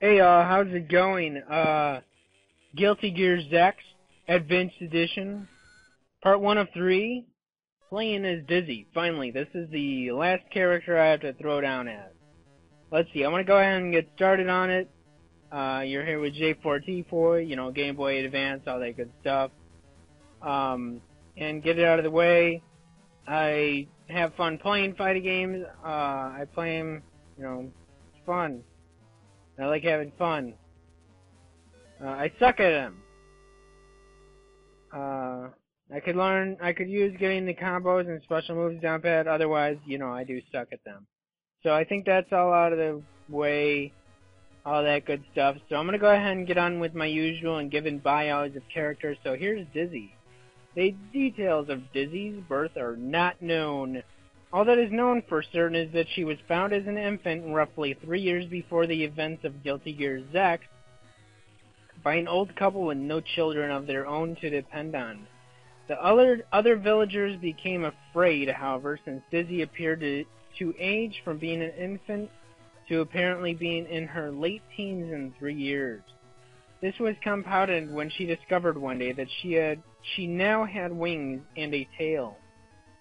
Hey, uh, how's it going? Uh, Guilty Gear X, Advanced Edition, Part 1 of 3, playing as Dizzy. Finally, this is the last character I have to throw down as. Let's see, I'm gonna go ahead and get started on it. Uh, you're here with J4T4, you know, Game Boy Advance, all that good stuff. Um, and get it out of the way. I have fun playing fighting games. Uh, I play them, you know, it's fun. I like having fun. Uh, I suck at them. Uh, I could learn, I could use getting the combos and special moves down pat, otherwise, you know, I do suck at them. So I think that's all out of the way, all that good stuff. So I'm gonna go ahead and get on with my usual and given bios of characters. So here's Dizzy. The details of Dizzy's birth are not known. All that is known for certain is that she was found as an infant roughly three years before the events of Guilty Gear X by an old couple with no children of their own to depend on. The other, other villagers became afraid, however, since Dizzy appeared to, to age from being an infant to apparently being in her late teens in three years. This was compounded when she discovered one day that she had she now had wings and a tail.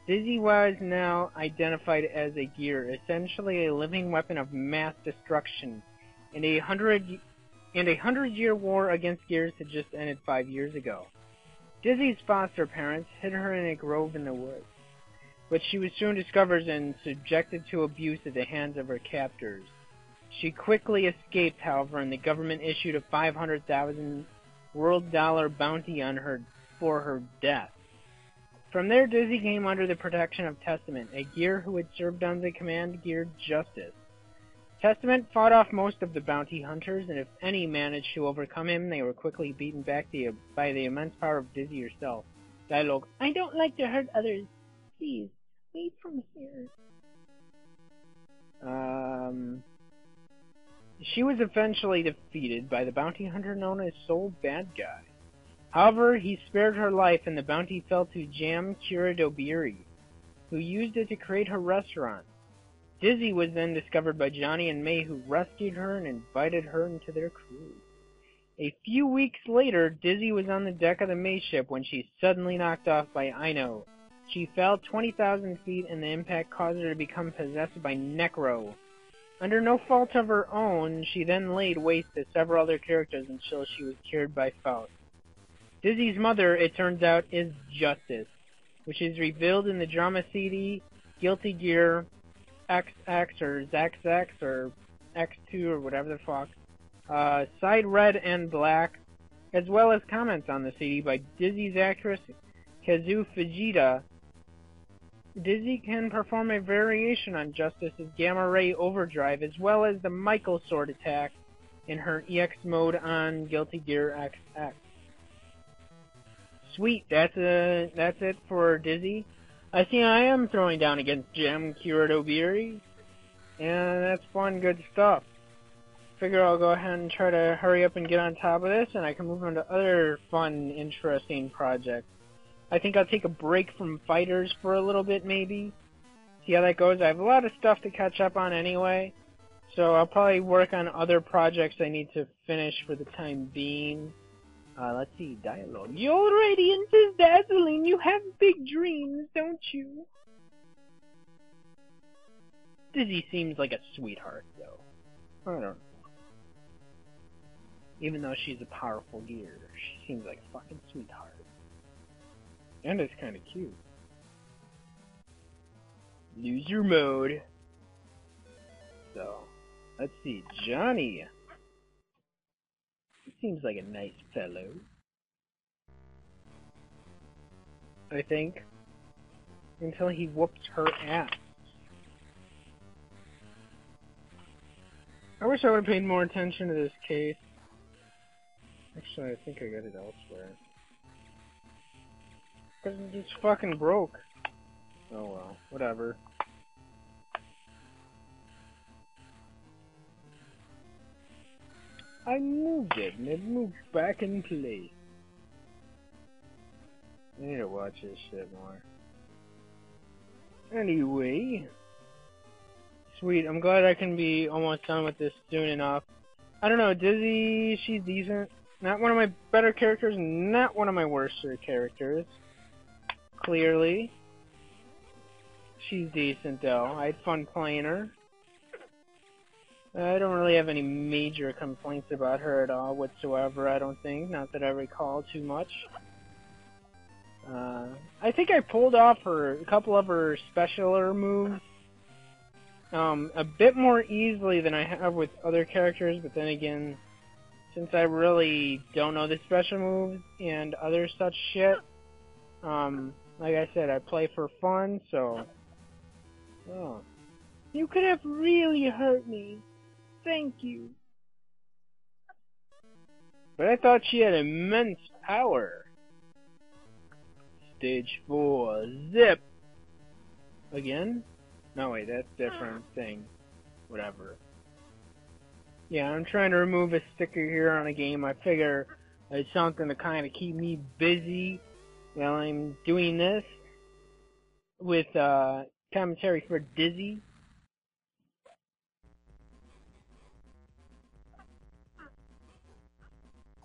Dizzy was now identified as a gear, essentially a living weapon of mass destruction, and a hundred and a hundred year war against gears had just ended five years ago. Dizzy's foster parents hid her in a grove in the woods, but she was soon discovered and subjected to abuse at the hands of her captors. She quickly escaped, however, and the government issued a 500,000 world dollar bounty on her for her death. From there, Dizzy came under the protection of Testament, a gear who had served under the command Gear Justice. Testament fought off most of the bounty hunters, and if any managed to overcome him, they were quickly beaten back the, by the immense power of Dizzy herself. Dialogue, I don't like to hurt others. Please, leave from here. Um, she was eventually defeated by the bounty hunter known as Sol Badguy. However, he spared her life and the bounty fell to Jam Kuradoberi, who used it to create her restaurant. Dizzy was then discovered by Johnny and May who rescued her and invited her into their crew. A few weeks later, Dizzy was on the deck of the May ship when she suddenly knocked off by Ino. She fell 20,000 feet and the impact caused her to become possessed by Necro. Under no fault of her own, she then laid waste to several other characters until she was cured by Faust. Dizzy's mother, it turns out, is Justice, which is revealed in the drama CD Guilty Gear XX or ZXX or X2 or whatever the fuck. Uh, side red and black, as well as comments on the CD by Dizzy's actress Kazu Fujita. Dizzy can perform a variation on Justice's Gamma Ray Overdrive, as well as the Michael Sword attack in her EX mode on Guilty Gear XX. Sweet, that's a that's it for Dizzy. I see I am throwing down against Jim Kuradoberi, and that's fun, good stuff. Figure I'll go ahead and try to hurry up and get on top of this, and I can move on to other fun, interesting projects. I think I'll take a break from fighters for a little bit, maybe. See how that goes. I have a lot of stuff to catch up on anyway, so I'll probably work on other projects I need to finish for the time being. Uh, let's see, dialogue. You're radiant as dazzling. You have big dreams, don't you? Dizzy seems like a sweetheart, though. I don't know. Even though she's a powerful gear, she seems like a fucking sweetheart. And it's kind of cute. Loser mode. So, let's see, Johnny. Seems like a nice fellow. I think. Until he whoops her ass. I wish I would have paid more attention to this case. Actually, I think I got it elsewhere. Because it's fucking broke. Oh well, whatever. I moved it, and it moved back in place. I need to watch this shit more. Anyway. Sweet, I'm glad I can be almost done with this soon enough. I don't know, Dizzy, she's decent. Not one of my better characters, not one of my worser characters. Clearly. She's decent though. I had fun playing her. I don't really have any major complaints about her at all whatsoever, I don't think. Not that I recall too much. Uh, I think I pulled off her a couple of her specialer moves um, a bit more easily than I have with other characters, but then again, since I really don't know the special moves and other such shit, um, like I said, I play for fun, so... Oh. You could have really hurt me. Thank you. But I thought she had immense power. Stage 4, zip! Again? No, wait, that's different thing. Whatever. Yeah, I'm trying to remove a sticker here on a game. I figure it's something to kind of keep me busy while I'm doing this with uh, commentary for Dizzy.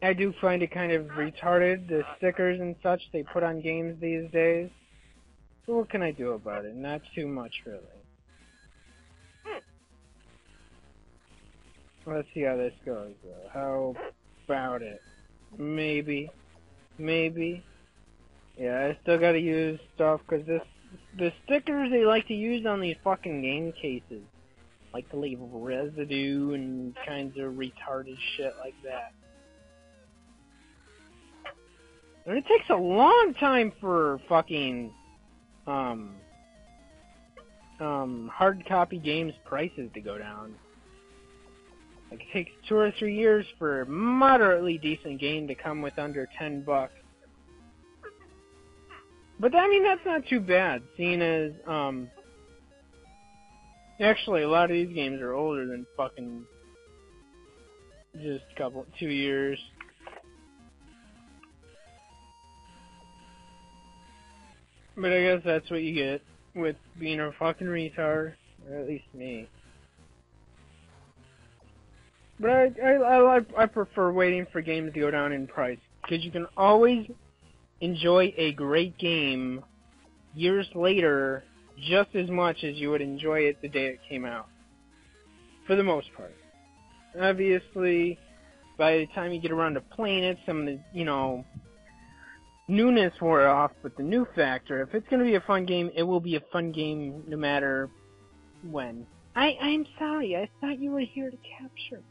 I do find it kind of retarded, the stickers and such they put on games these days. What can I do about it? Not too much, really. Let's see how this goes, though. How about it? Maybe. Maybe. Yeah, I still gotta use stuff, because this, the stickers they like to use on these fucking game cases. Like to leave residue and kinds of retarded shit like that. And it takes a long time for fucking, um, um, hard copy games prices to go down. Like it takes two or three years for a moderately decent game to come with under ten bucks. But I mean that's not too bad, seeing as um actually a lot of these games are older than fucking just a couple two years. But I guess that's what you get with being a fucking retard. Or at least me. But I, I, I, I prefer waiting for games to go down in price. Because you can always enjoy a great game years later just as much as you would enjoy it the day it came out. For the most part. Obviously, by the time you get around to playing it, some of the, you know, newness wore off, but the new factor, if it's going to be a fun game, it will be a fun game no matter when. I, I'm sorry, I thought you were here to capture